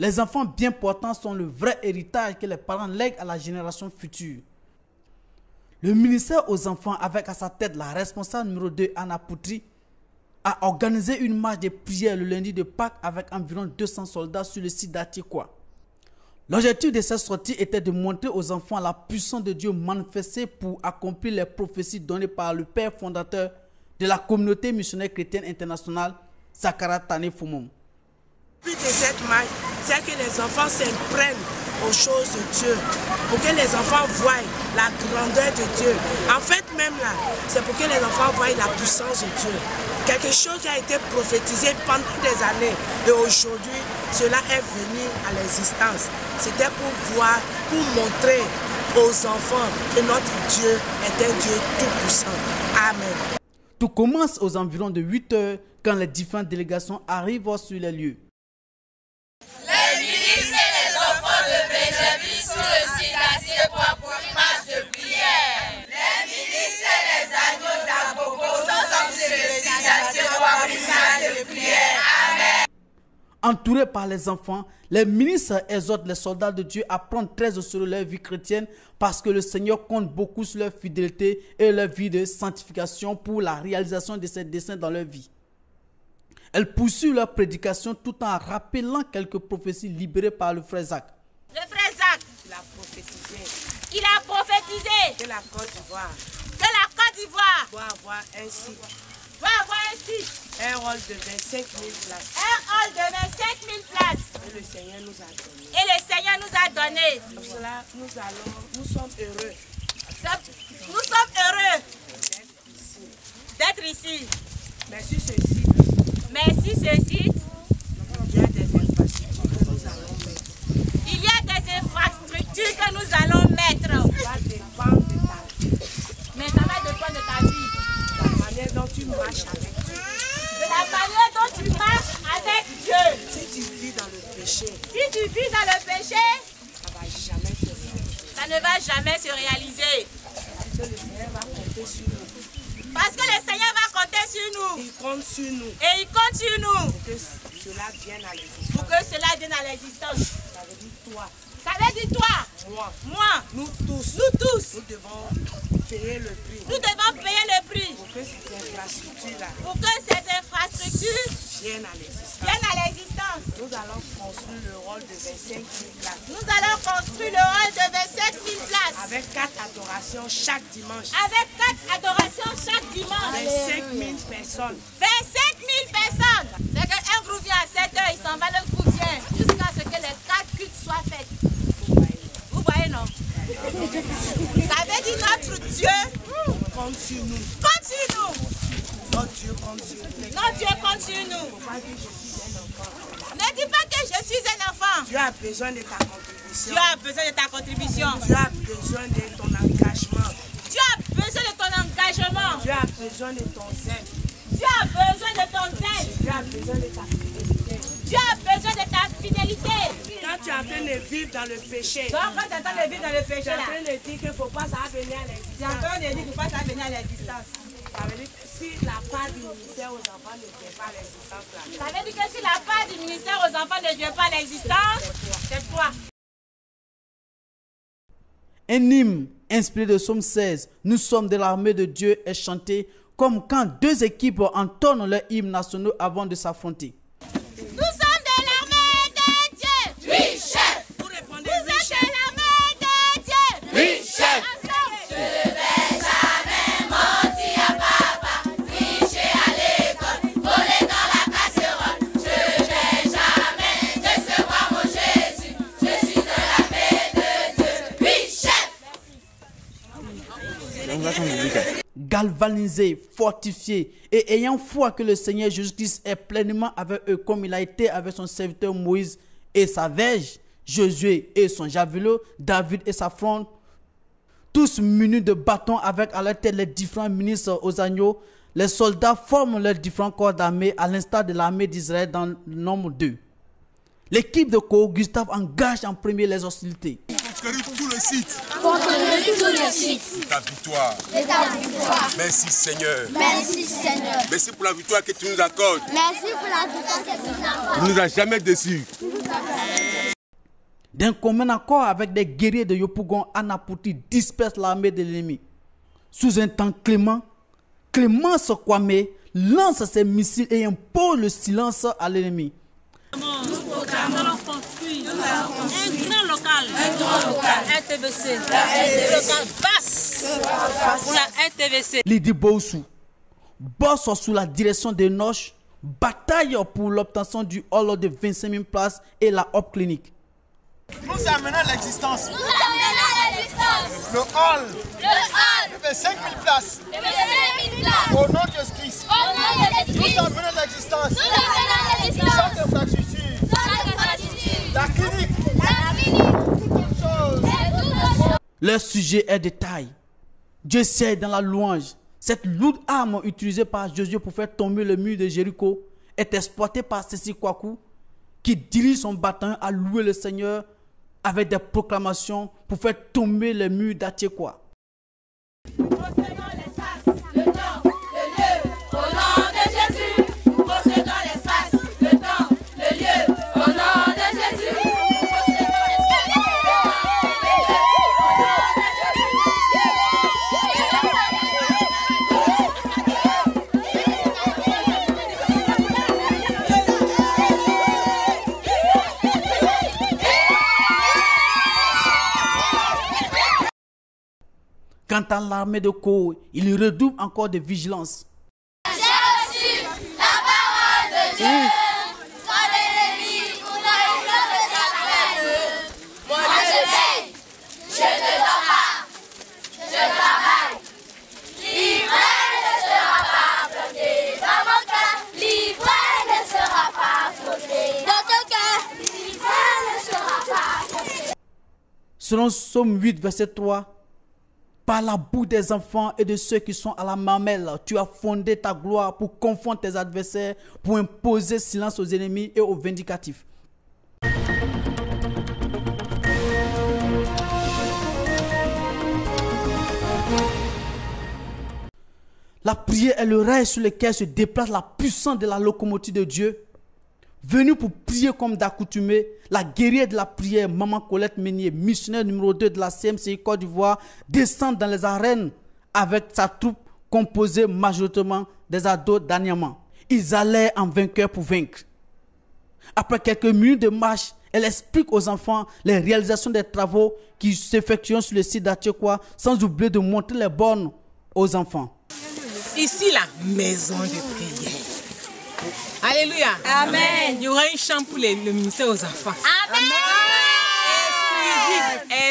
Les enfants bien portants sont le vrai héritage que les parents lèguent à la génération future. Le ministère aux enfants, avec à sa tête la responsable numéro 2, Anna Poutri, a organisé une marche de prière le lundi de Pâques avec environ 200 soldats sur le site d'Atikwa. L'objectif de cette sortie était de montrer aux enfants la puissance de Dieu manifestée pour accomplir les prophéties données par le père fondateur de la communauté missionnaire chrétienne internationale, Sakara Tane Fumum. But de cette marche, c'est que les enfants s'imprègnent aux choses de Dieu, pour que les enfants voient la grandeur de Dieu. En fait, même là, c'est pour que les enfants voient la puissance de Dieu. Quelque chose qui a été prophétisé pendant des années et aujourd'hui, cela est venu à l'existence. C'était pour voir, pour montrer aux enfants que notre Dieu est un Dieu tout-puissant. Amen. Tout commence aux environs de 8 heures quand les différentes délégations arrivent sur les lieux. Entourés par les enfants, les ministres exhortent les soldats de Dieu à prendre très au sérieux leur vie chrétienne parce que le Seigneur compte beaucoup sur leur fidélité et leur vie de sanctification pour la réalisation de ses desseins dans leur vie. Elles poursuivent leur prédication tout en rappelant quelques prophéties libérées par le frère Zach. Le frère Zach, Il a prophétisé il a prophétisé que la Côte d'Ivoire que la Côte d'Ivoire doit avoir un site, va avoir un site, un rôle de 25 000 places. un hall de 25 000 places. Et le Seigneur nous a donné. Et le Seigneur nous a donné. Pour cela, nous allons, nous sommes heureux Nous sommes heureux d'être ici. d'être ici. Mais sur ce site, Merci ce site. il y a des infrastructures que nous allons mettre. Il y a des infrastructures que nous allons mettre. Ça dépend de ta vie, Mais ça va dépendre de ta vie. la manière dont tu marches avec Dieu. De la manière dont tu marches avec Dieu. Si tu vis dans le péché, Si tu vis dans le péché, ça ne va jamais faire. ça ne va jamais se réaliser. Parce que le Seigneur va compter sur nous. Parce que le Seigneur va compter sur nous. Il compte sur nous Et il compte sur nous pour que cela vienne à l'existence. pour que cela vienne à l'existence. Ça veut dire toi, Ça veut dire toi, moi, moi, nous tous, nous tous, nous devons payer le prix nous devons payer le prix pour que ces infrastructures-là pour que ces infrastructures viennent à l'existence. viennent à l'existence. Nous allons construire le rôle de 25 000 places Nous allons construire le hall de 27 000 places avec quatre adorations chaque dimanche. avec quatre adorations chaque dimanche. 25 000 personnes. 25 000 personnes. C'est qu'un groupe vient à 7 heures, il s'en va, le groupe vient jusqu'à ce que les quatre cultes soient faits. Vous voyez, non Ça veut dire notre Dieu Compte sur nous. compte sur nous. Notre Dieu compte sur nous. Notre Dieu compte sur nous. Ne dis pas que je suis un enfant. Dieu a besoin de ta contribution. Dieu a besoin de ta contribution. Dieu a besoin de ton engagement. Dieu a besoin de ton engagement. Dieu a besoin de ton zèle. Dieu a besoin de ton zèle. Dieu a besoin de ta fidélité. Dieu a besoin de ta fidélité. Quand tu es en train de vivre dans le péché, Donc quand tu es en train de vivre dans le tu es péché en train de dire qu'il ne faut pas ça venir à tu es en l'existence. train de dire qu'il faut pas ça venir à l'existence. Ça veut dire que si la part du ministère aux enfants ne vient pas à l'existence là, Ça veut dire que si la part du ministère aux enfants ne vient pas à l'existence, c'est toi. Un hymne inspiré de Somme 16, Nous sommes de l'armée de Dieu, est chanté comme quand deux équipes entonnent leurs hymnes nationaux avant de s'affronter. Galvanisés, fortifiés et ayant foi que le Seigneur Jésus-Christ est pleinement avec eux comme il a été avec son serviteur Moïse et sa verge, Josué et son javelot, David et sa fronde, tous munis de bâtons avec à leur tête les différents ministres aux agneaux, les soldats forment leurs différents corps d'armée à l'instar de l'armée d'Israël dans le nombre 2. L'équipe de Co Gustave engage en premier les hostilités. Conquérir tout le site. Conquérir tout le site. Ta victoire. C'est ta victoire. Merci Seigneur. Merci Seigneur. Merci pour la victoire que tu nous accordes. Merci pour la victoire que tu nous as Tu ne nous as jamais déçus. D'un commun accord avec des guerriers de Yopougon, Anapouti disperse l'armée de l'ennemi. Sous un temps clément, Clémence Kwame lance ses missiles et impose le silence à l'ennemi. Un grand local, un grand local, RTVC, un local pour la RTVC. Lydie Boussou bosse sous la direction de Noche, bataille pour l'obtention du hall de 25 000 places et la Hop Clinique. Nous amenons l'existence. Nous amenons l'existence. Le hall Le hall. de 5 000 places. Le 25 000 places. Au nom de Jésus-Christ. Au nom de Nous amenons l'existence. Chaque infrastructure. Chaque infrastructure. La clinique. La clinique. Toute autre chose. Et toutes les choses. Leur sujet est de taille. Dieu sait dans la louange. Cette lourde arme utilisée par Josué pour faire tomber le mur de Jéricho est exploitée par Cécile Kwaku qui dirige son bataillon à louer le Seigneur avec des proclamations pour faire tomber le mur d'Atchekwa. L'armée de Ko, il redouble encore de vigilance. J'ai reçu la parole de Dieu. Quand l'ennemi nous a eu le sacrifice. Moi je veille, je ne dors pas, je travaille. L'ivraie ne sera pas bloquée dans mon cœur. L'ivraie ne sera pas bloquée dans ton cœur. L'ivraie ne sera pas bloquée. Selon Somme 8, verset 3, par la boue des enfants et de ceux qui sont à la mamelle, tu as fondé ta gloire pour confondre tes adversaires, pour imposer silence aux ennemis et aux vindicatifs. La prière est le rail sur lequel se déplace la puissance de la locomotive de Dieu. Venue pour prier comme d'accoutumé, la guerrière de la prière, Maman Colette Meunier, missionnaire numéro 2 de la CMCI Côte d'Ivoire, descend dans les arènes avec sa troupe composée majoritairement des ados d'Aniaman. Ils allaient en vainqueur pour vaincre. Après quelques minutes de marche, elle explique aux enfants les réalisations des travaux qui s'effectuent sur le site d'Atchekwa, sans oublier de montrer les bornes aux enfants. Ici, la maison de prière. Alléluia. Amen. Il y aura une chambre pour les- le ministère aux enfants. Amen.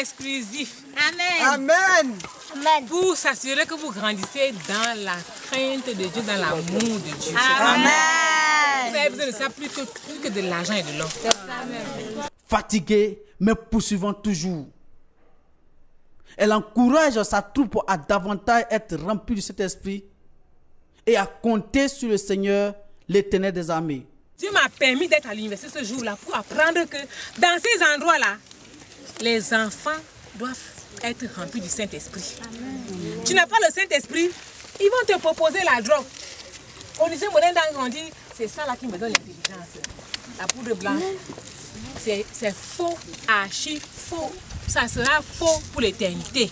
Exclusif. Exclusif. Amen. Amen. Pour s'assurer que vous grandissez dans la crainte de Dieu, dans l'amour de Dieu. Amen. Vous avez besoin de ça plus que, plus que de l'argent et de l'or. fatiguée, mais poursuivant toujours. Elle encourage sa troupe à davantage être remplie de cet esprit et à compter sur le Seigneur, l'éternel des armées. Dieu m'a permis d'être à l'université ce jour-là pour apprendre que dans ces endroits-là, les enfants doivent être remplis du Saint-Esprit. Tu n'as pas le Saint-Esprit, ils vont te proposer la drogue. Au lycée moderne d'Angrandi, c'est ça là qui me donne l'intelligence. La poudre blanche, c'est c'est faux, archi faux. Ça sera faux pour l'éternité.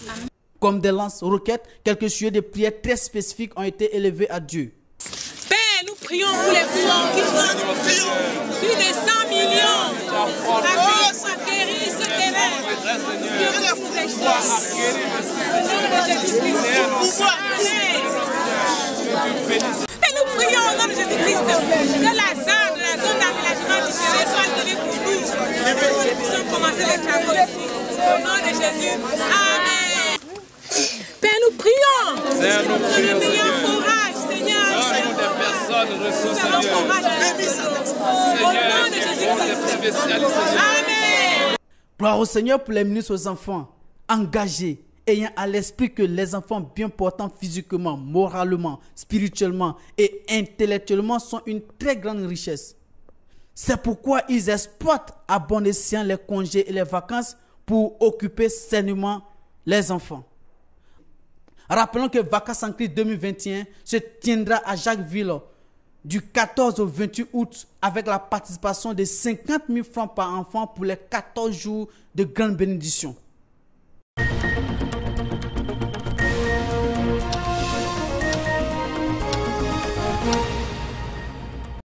Comme des lances-roquettes, quelques sujets de prière très spécifiques ont été élevés à Dieu. Père, nous prions pour les fonds qui sont plus de 100 millions. Afin ce terrain. Dieu vous protège. Au nom de Jésus-Christ. Amen. Et nous prions au nom de Jésus-Christ que la zone, la zone d'aménagement du soit levée pour nous. Que nous puissions commencer les travaux ici. Au nom de Jésus. Amen. Père, nous prions. meilleur forage, Seigneur. Au nom de Jésus-Christ. Amen. Gloire au Seigneur pour les ministres aux enfants, engagés, ayant à l'esprit que les enfants bien portants physiquement, moralement, spirituellement et intellectuellement sont une très grande richesse. C'est pourquoi ils exploitent à bon escient les congés et les vacances pour occuper sainement les enfants. Rappelons que Vacances en Christ 2021 se tiendra à Jacquesville du 14 au 28 août avec la participation de 50 000 francs par enfant pour les 14 jours de grande bénédiction.